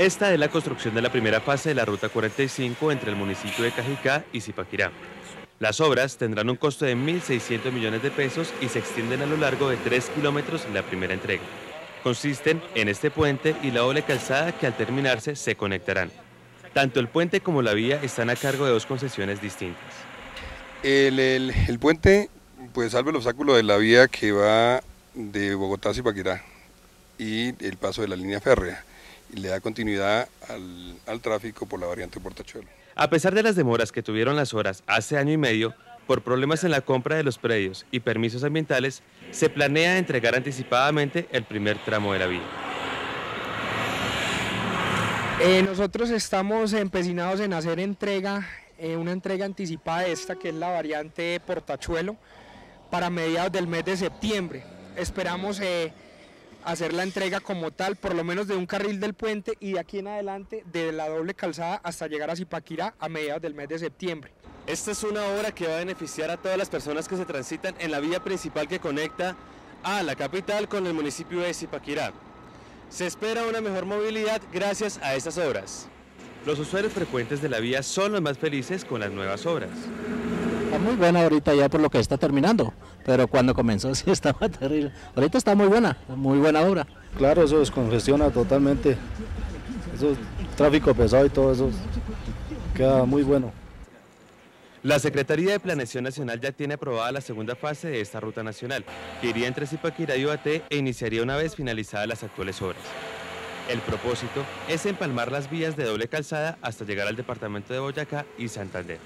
Esta es la construcción de la primera fase de la Ruta 45 entre el municipio de Cajicá y Zipaquirá. Las obras tendrán un costo de 1.600 millones de pesos y se extienden a lo largo de 3 kilómetros la primera entrega. Consisten en este puente y la doble calzada que al terminarse se conectarán. Tanto el puente como la vía están a cargo de dos concesiones distintas. El, puente pues salva el obstáculo de la vía que va de Bogotá a Zipaquirá y el paso de la línea férrea y le da continuidad al, al tráfico por la variante Portachuelo. A pesar de las demoras que tuvieron las horas hace año y medio, por problemas en la compra de los predios y permisos ambientales, se planea entregar anticipadamente el primer tramo de la vía. Eh, nosotros estamos empecinados en hacer entrega, eh, una entrega anticipada de esta que es la variante Portachuelo para mediados del mes de septiembre. Esperamos eh, hacer la entrega como tal, por lo menos de un carril del puente y de aquí en adelante de la doble calzada hasta llegar a Zipaquirá a mediados del mes de septiembre. Esta es una obra que va a beneficiar a todas las personas que se transitan en la vía principal que conecta a la capital con el municipio de Zipaquirá. Se espera una mejor movilidad gracias a estas obras. Los usuarios frecuentes de la vía son los más felices con las nuevas obras. Está muy buena ahorita ya por lo que está terminando, pero cuando comenzó sí estaba terrible. Ahorita está muy buena, muy buena obra. Claro, eso descongestiona totalmente. Eso, tráfico pesado y todo eso queda muy bueno. La Secretaría de Planeación Nacional ya tiene aprobada la segunda fase de esta ruta nacional, que iría entre Zipaquirá y Ubaté e iniciaría una vez finalizadas las actuales obras. El propósito es empalmar las vías de doble calzada hasta llegar al departamento de Boyacá y Santander.